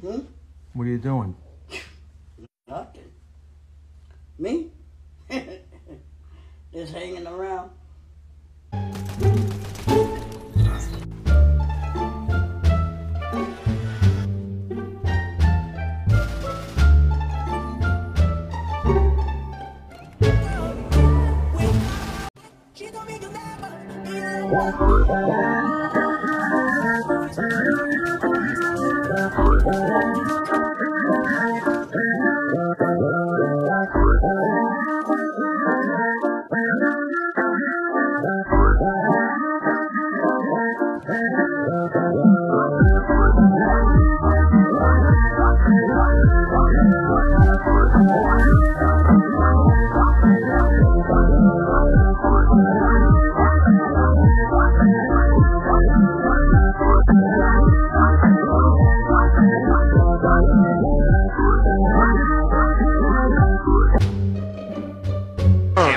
Hmm? What are you doing? Nothing. Me? Just hanging around. And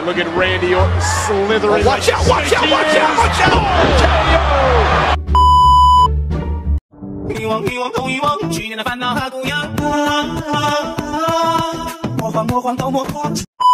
Look at Randy Orton slithering. Oh, watch, out, watch, out, watch out, watch out, watch out, watch out, watch out!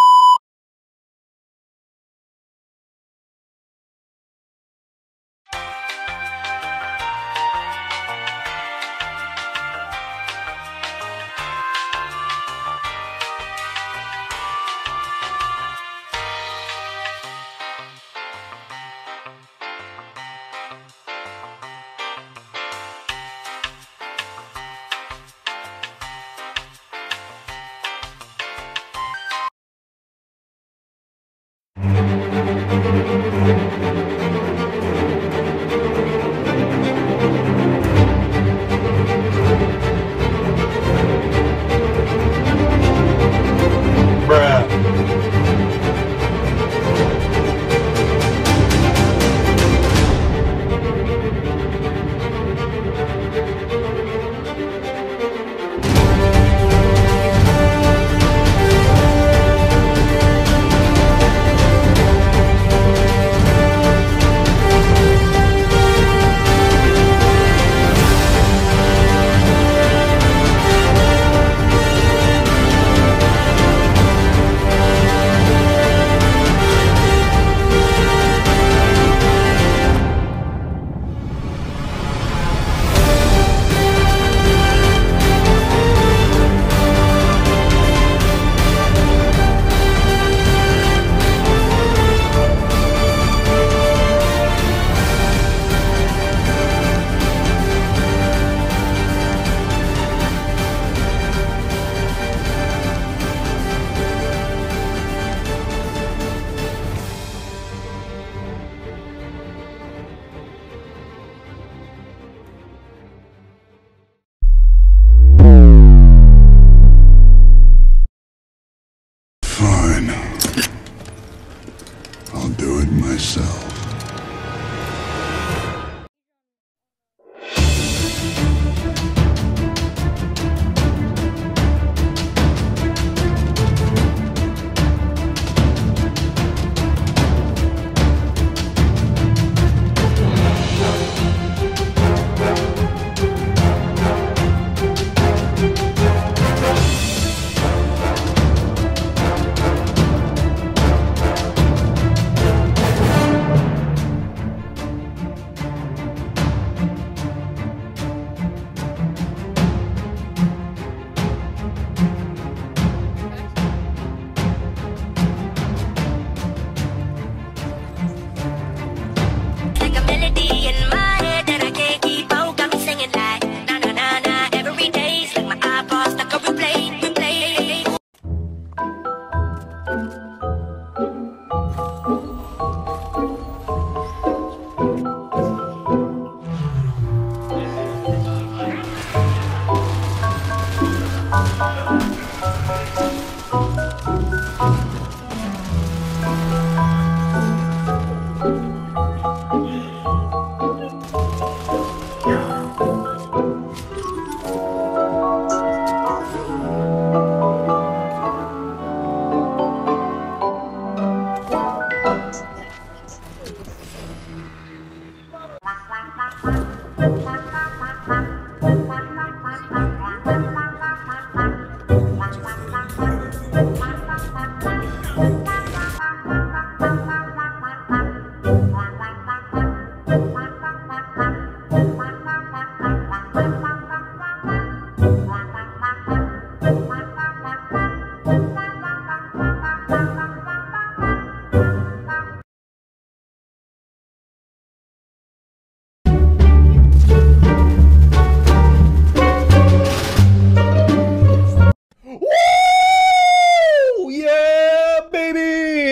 Bye.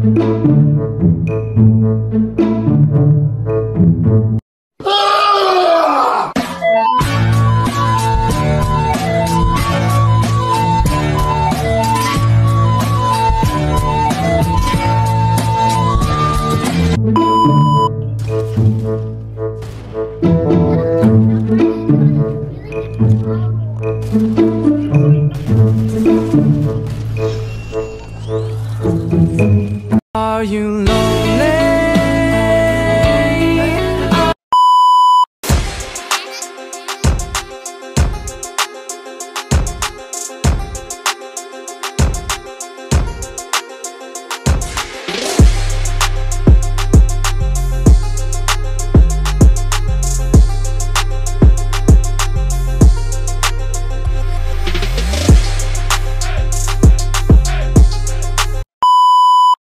Thank mm -hmm. you.